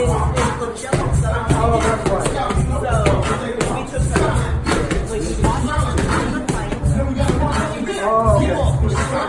Oh, okay.